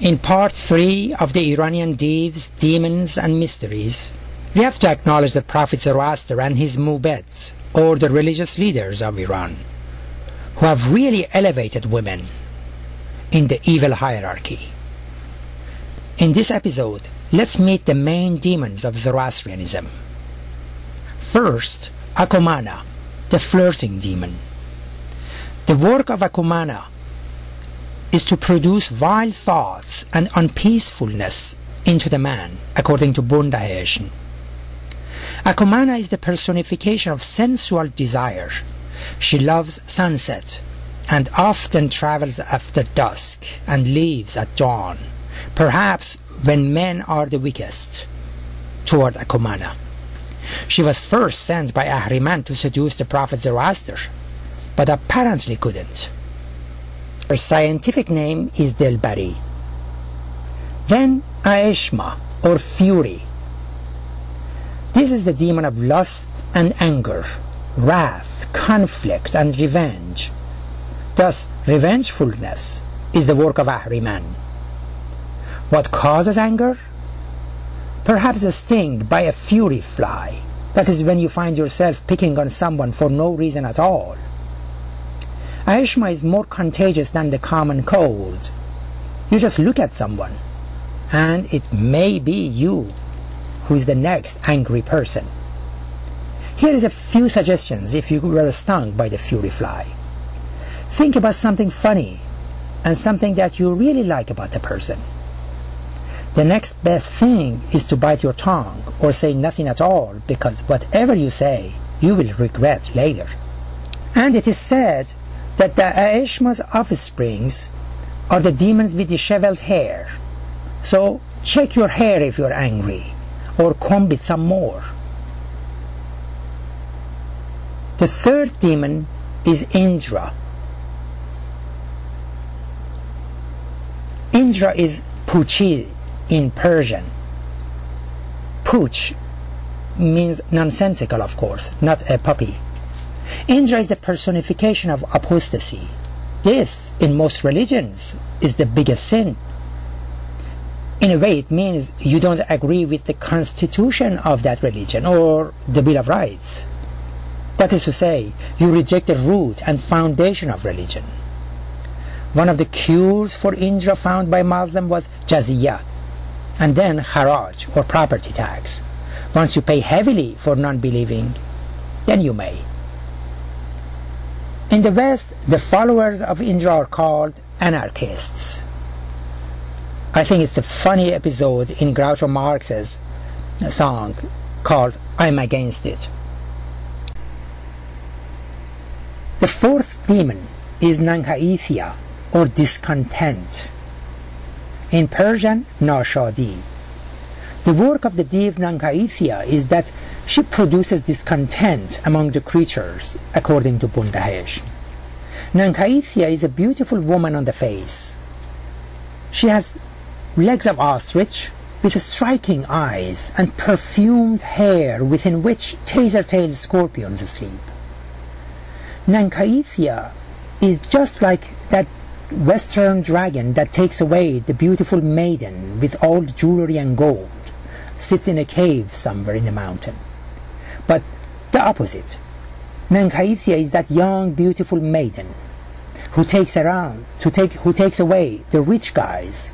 In part 3 of the Iranian Devs, Demons and Mysteries, we have to acknowledge the Prophet Zoroaster and his Mubeds, or the religious leaders of Iran, who have really elevated women in the evil hierarchy. In this episode, let's meet the main demons of Zoroastrianism. First, Akomana, the flirting demon. The work of Akomana is to produce vile thoughts and unpeacefulness into the man, according to Bundaheshan. Akomana is the personification of sensual desire. She loves sunset and often travels after dusk and leaves at dawn, perhaps when men are the weakest, toward Akomana. She was first sent by Ahriman to seduce the prophet Zoroaster, but apparently couldn't. Her scientific name is Delbari. Then Aeshma, or fury. This is the demon of lust and anger, wrath, conflict, and revenge. Thus, revengefulness is the work of Ahriman. What causes anger? Perhaps a sting by a fury fly. That is when you find yourself picking on someone for no reason at all. Aeshma is more contagious than the common cold. You just look at someone, and it may be you who is the next angry person. Here is a few suggestions if you were stung by the fury fly. Think about something funny and something that you really like about the person. The next best thing is to bite your tongue or say nothing at all because whatever you say, you will regret later. And it is said that the Aeshma's offsprings are the demons with disheveled hair. So check your hair if you're angry, or comb it some more. The third demon is Indra. Indra is Puchi in Persian. Puch means nonsensical, of course, not a puppy. Indra is the personification of apostasy. This, in most religions, is the biggest sin. In a way, it means you don't agree with the constitution of that religion or the Bill of Rights. That is to say, you reject the root and foundation of religion. One of the cures for Indra found by Muslim was jaziyah, and then haraj or property tax. Once you pay heavily for non-believing, then you may. In the West, the followers of Indra are called anarchists. I think it's a funny episode in Groucho Marx's song called I'm Against It. The fourth demon is Nanghaithya, or discontent. In Persian, Nashadi. The work of the Dev Nanghaithya is that she produces discontent among the creatures, according to Bundahesh. Nanghaithya is a beautiful woman on the face. She has legs of ostrich with striking eyes and perfumed hair within which taser-tailed scorpions sleep. Nanghaithya is just like that western dragon that takes away the beautiful maiden with all jewelry and gold, sits in a cave somewhere in the mountain. But the opposite. Nanghaithya is that young, beautiful maiden who takes around to take who takes away the rich guys,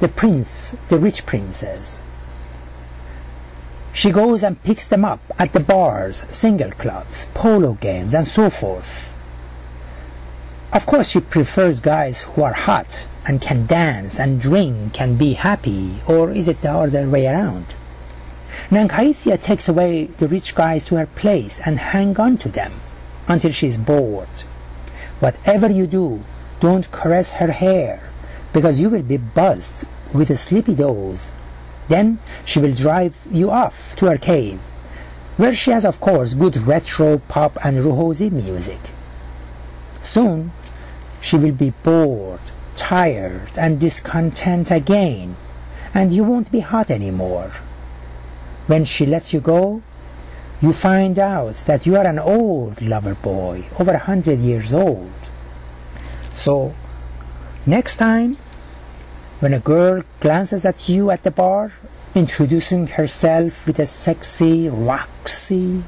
the prince, the rich princes. She goes and picks them up at the bars, single clubs, polo games, and so forth. Of course, she prefers guys who are hot and can dance and drink and be happy, or is it the other way around? Nanghaithya takes away the rich guys to her place and hang on to them until she is bored. Whatever you do, don't caress her hair because you will be buzzed with a sleepy doze. Then she will drive you off to her cave, where she has, of course, good retro, pop, and ruhozi music. Soon she will be bored, tired, and discontent again, and you won't be hot anymore. When she lets you go, you find out that you are an old lover boy, over a hundred years old. So, next time When a girl glances at you at the bar, introducing herself with a sexy Roxy,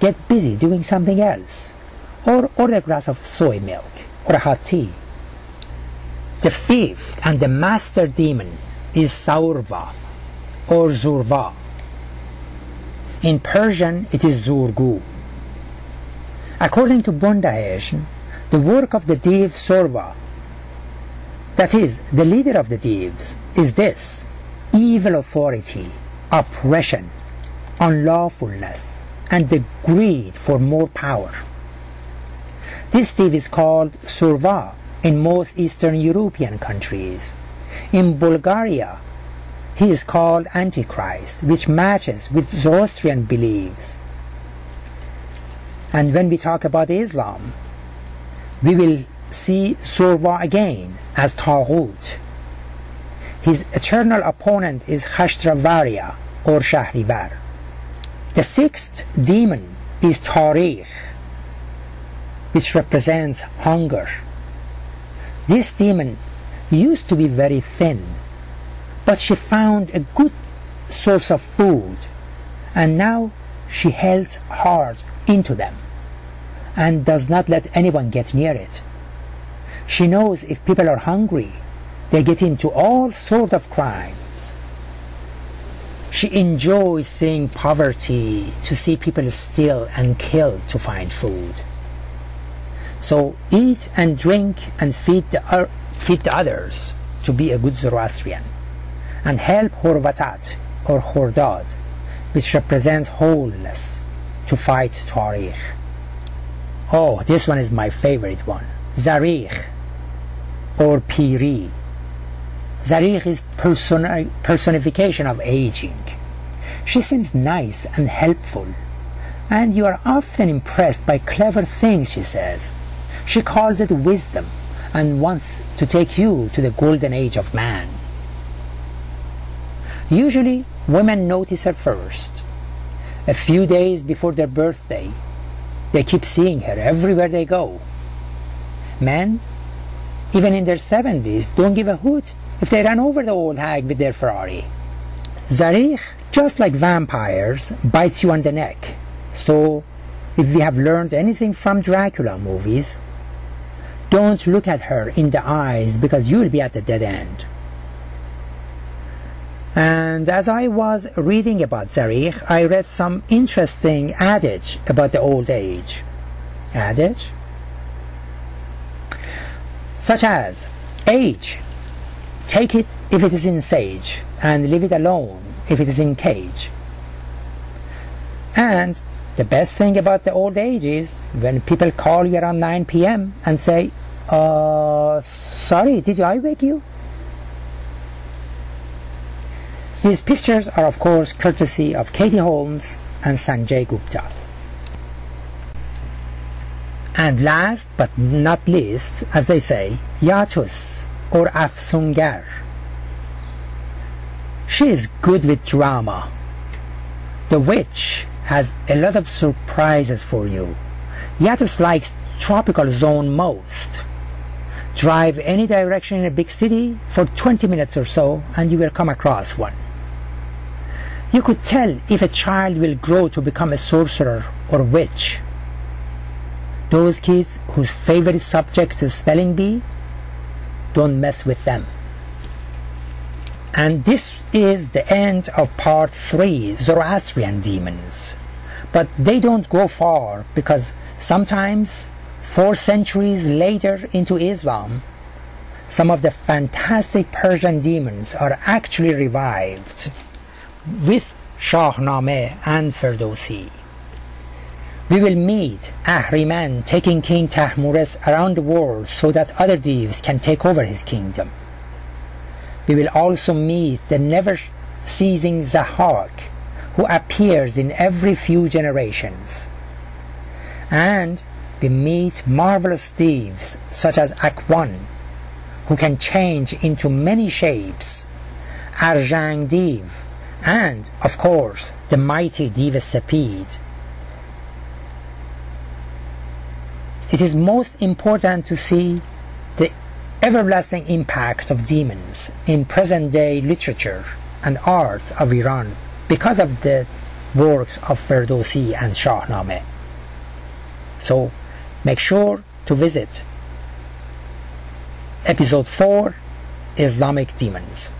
get busy doing something else, or order a glass of soy milk or a hot tea. The fifth and the master demon is Saurva or Zurva. In Persian, it is Zurgu. According to Bundahesh, the work of the Div Sorva, that is, the leader of the Divs, is this evil authority, oppression, unlawfulness, and the greed for more power. This Div is called Surva in most Eastern European countries. In Bulgaria, he is called Antichrist, which matches with Zoroastrian beliefs. And when we talk about Islam, we will see Surva again as Taghut. His eternal opponent is Khashtravarya or Shahrivar. The sixth demon is Tariq, which represents hunger. This demon used to be very thin, but she found a good source of food, and now she heals hard into them and does not let anyone get near it. She knows if people are hungry, they get into all sort of crimes. She enjoys seeing poverty, to see people steal and kill to find food. So eat and drink and feed the, feed the others to be a good Zoroastrian. And help Horvatat or Hordad, which represents wholeness, to fight Tarikh. Oh, this one is my favorite one. Zarikh or Piri. Zarikh is person- personification of aging. She seems nice and helpful, and you are often impressed by clever things she says. She calls it wisdom and wants to take you to the golden age of man. Usually, women notice her first. A few days before their birthday, they keep seeing her everywhere they go. Men, even in their 70s, don't give a hoot if they run over the old hag with their Ferrari. Zarikh, just like vampires, bites you on the neck. So, if we have learned anything from Dracula movies, don't look at her in the eyes because you'll be at the dead end. And as I was reading about Zarikh, I read some interesting adage about the old age. Adage? Such as, age, take it if it is in sage, and leave it alone if it is in cage. And the best thing about the old age is when people call you around 9 p.m. and say, uh, sorry, did I wake you? These pictures are of course courtesy of Katie Holmes and Sanjay Gupta. And last but not least, as they say, Yatus or Afsungar. She is good with drama. The witch has a lot of surprises for you. Yatus likes tropical zone most. Drive any direction in a big city for 20 minutes or so and you will come across one. You could tell if a child will grow to become a sorcerer or witch. Those kids whose favorite subject is spelling bee, don't mess with them. And this is the end of part 3 Zoroastrian demons. But they don't go far because sometimes, four centuries later into Islam, some of the fantastic Persian demons are actually revived with Shahnameh and Ferdowsi. We will meet Ahriman taking King Tahmures around the world so that other Divs can take over his kingdom. We will also meet the never ceasing Zahak who appears in every few generations. And we meet marvelous Divs such as Akwan who can change into many shapes, Arjang Div, and, of course, the mighty Diva Sapid. It is most important to see the everlasting impact of demons in present day literature and art of Iran because of the works of Ferdowsi and Shahnameh. So make sure to visit episode 4 Islamic Demons.